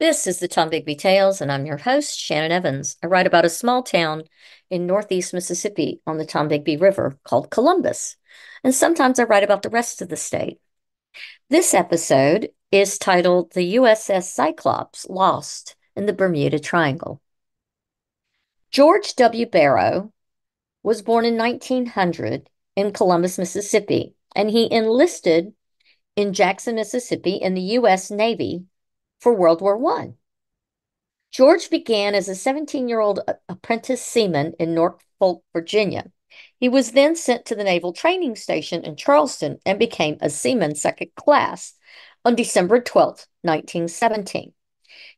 This is the Tombigbee Tales, and I'm your host, Shannon Evans. I write about a small town in northeast Mississippi on the Tombigbee River called Columbus, and sometimes I write about the rest of the state. This episode is titled The USS Cyclops Lost in the Bermuda Triangle. George W. Barrow was born in 1900 in Columbus, Mississippi, and he enlisted in Jackson, Mississippi in the U.S. Navy for World War I. George began as a 17 year old apprentice seaman in Norfolk, Virginia. He was then sent to the Naval Training Station in Charleston and became a seaman second class on December 12, 1917.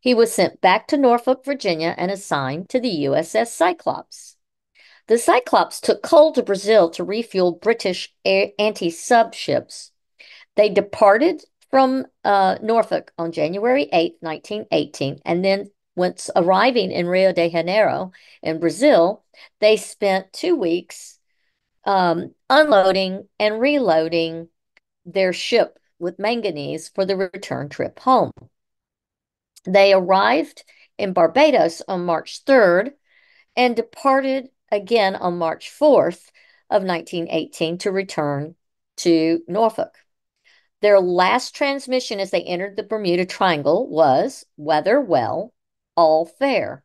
He was sent back to Norfolk, Virginia, and assigned to the USS Cyclops. The Cyclops took coal to Brazil to refuel British anti sub ships. They departed from uh, Norfolk on January 8, 1918, and then once arriving in Rio de Janeiro in Brazil, they spent two weeks um, unloading and reloading their ship with manganese for the return trip home. They arrived in Barbados on March 3rd and departed again on March 4th of 1918 to return to Norfolk. Their last transmission as they entered the Bermuda Triangle was weather well, all fair.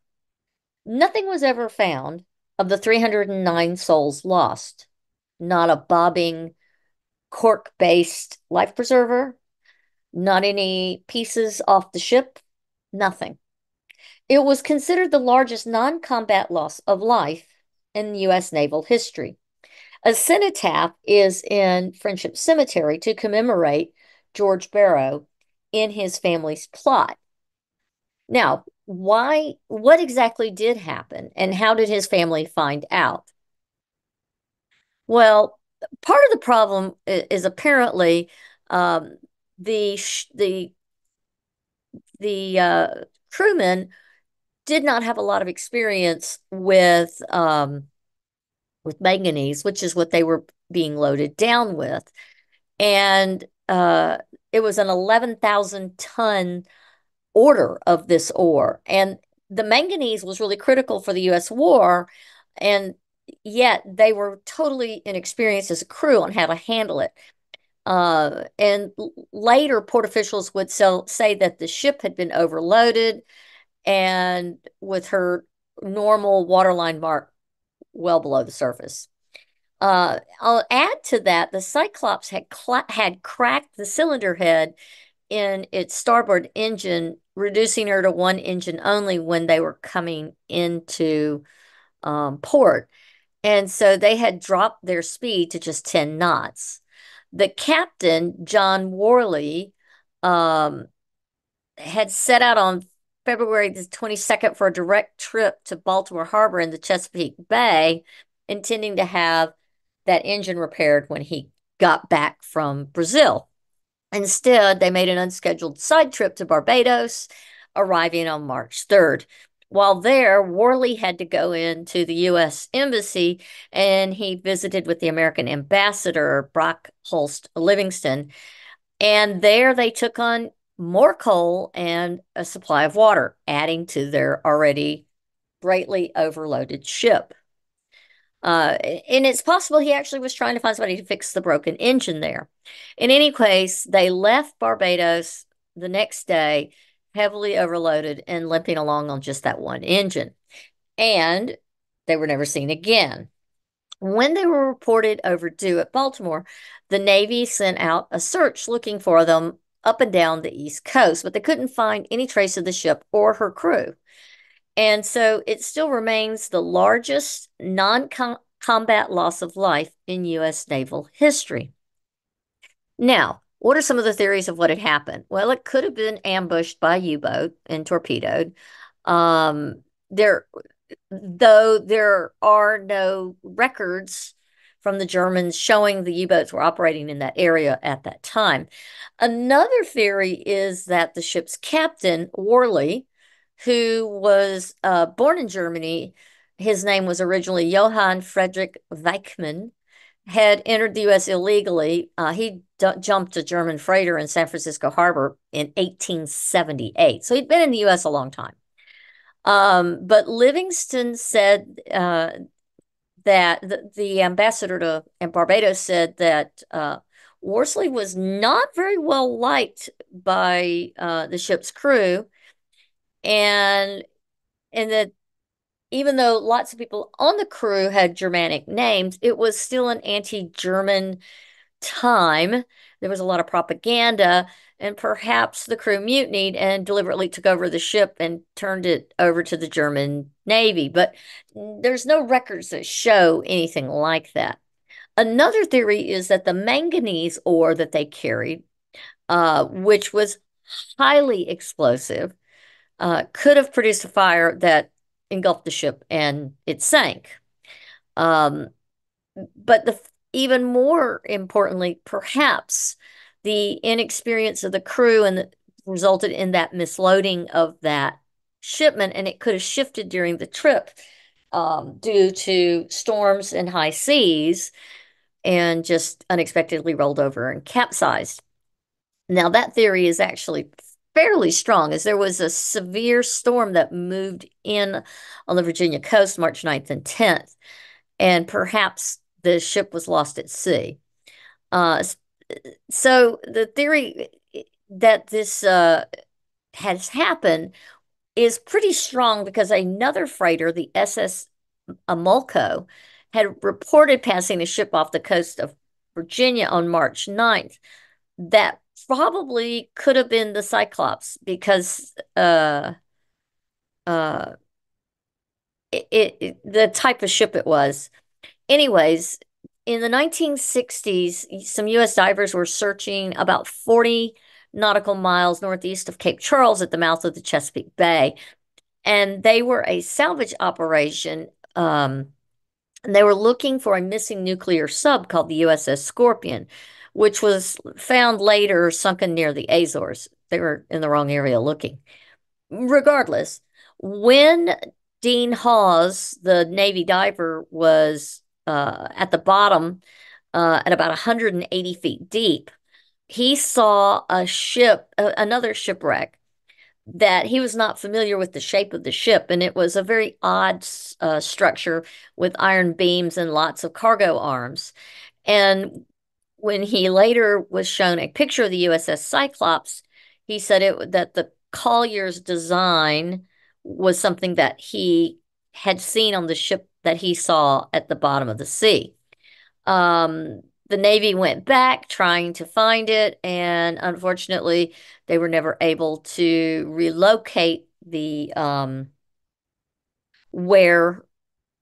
Nothing was ever found of the 309 souls lost. Not a bobbing cork based life preserver, not any pieces off the ship, nothing. It was considered the largest non combat loss of life in U.S. naval history. A cenotaph is in Friendship Cemetery to commemorate George Barrow in his family's plot. Now, why, what exactly did happen and how did his family find out? Well, part of the problem is apparently um, the the the uh, crewmen did not have a lot of experience with um, with manganese, which is what they were being loaded down with. And uh, it was an 11,000 ton order of this ore. And the manganese was really critical for the US war. And yet they were totally inexperienced as a crew on how to handle it. Uh, and later, port officials would sell, say that the ship had been overloaded and with her normal waterline mark well below the surface. Uh, I'll add to that the Cyclops had had cracked the cylinder head in its starboard engine, reducing her to one engine only when they were coming into um, port. And so they had dropped their speed to just 10 knots. The captain, John Worley, um, had set out on February the 22nd for a direct trip to Baltimore Harbor in the Chesapeake Bay, intending to have that engine repaired when he got back from Brazil. Instead, they made an unscheduled side trip to Barbados, arriving on March 3rd. While there, Worley had to go into the U.S. Embassy and he visited with the American ambassador, Brock Holst Livingston. And there they took on more coal and a supply of water, adding to their already greatly overloaded ship. Uh, and it's possible he actually was trying to find somebody to fix the broken engine there. In any case, they left Barbados the next day, heavily overloaded and limping along on just that one engine. And they were never seen again. When they were reported overdue at Baltimore, the Navy sent out a search looking for them up and down the East Coast, but they couldn't find any trace of the ship or her crew. And so it still remains the largest non combat loss of life in U.S. naval history. Now, what are some of the theories of what had happened? Well, it could have been ambushed by U boat and torpedoed. Um, there, though there are no records from the Germans showing the U boats were operating in that area at that time. Another theory is that the ship's captain, Worley, who was uh, born in Germany, his name was originally Johann Friedrich Weichmann, had entered the U.S. illegally. Uh, he jumped a German freighter in San Francisco Harbor in 1878. So he'd been in the U.S. a long time. Um, but Livingston said uh, that the, the, ambassador to Barbados said that uh, Worsley was not very well liked by uh, the ship's crew, and and that even though lots of people on the crew had Germanic names, it was still an anti-German time. There was a lot of propaganda, and perhaps the crew mutinied and deliberately took over the ship and turned it over to the German Navy. But there's no records that show anything like that. Another theory is that the manganese ore that they carried, uh, which was highly explosive, uh, could have produced a fire that engulfed the ship and it sank. Um, but the even more importantly, perhaps the inexperience of the crew and the, resulted in that misloading of that shipment, and it could have shifted during the trip um, due to storms and high seas, and just unexpectedly rolled over and capsized. Now, that theory is actually fairly strong as there was a severe storm that moved in on the Virginia coast March 9th and 10th, and perhaps the ship was lost at sea. Uh, so the theory that this uh, has happened is pretty strong because another freighter, the SS Amolco, had reported passing a ship off the coast of Virginia on March 9th that probably could have been the Cyclops because uh uh it, it, the type of ship it was. Anyways, in the 1960s, some US divers were searching about 40 nautical miles northeast of Cape Charles at the mouth of the Chesapeake Bay. And they were a salvage operation. Um, and they were looking for a missing nuclear sub called the USS Scorpion which was found later sunken near the Azores. They were in the wrong area looking. Regardless, when Dean Hawes, the Navy diver, was uh, at the bottom uh, at about 180 feet deep, he saw a ship, uh, another shipwreck that he was not familiar with the shape of the ship, and it was a very odd uh, structure with iron beams and lots of cargo arms. And when he later was shown a picture of the USS Cyclops, he said it that the Collier's design was something that he had seen on the ship that he saw at the bottom of the sea. Um, the Navy went back trying to find it, and unfortunately, they were never able to relocate the um, where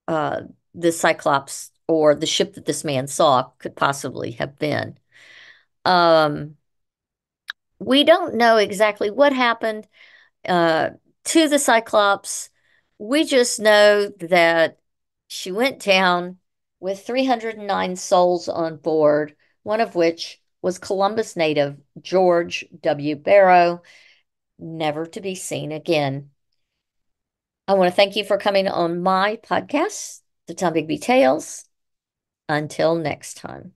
uh, the Cyclops or the ship that this man saw could possibly have been. Um, we don't know exactly what happened uh, to the Cyclops. We just know that she went down with 309 souls on board, one of which was Columbus native George W. Barrow, never to be seen again. I want to thank you for coming on my podcast, The Tombigbee Tales. Until next time.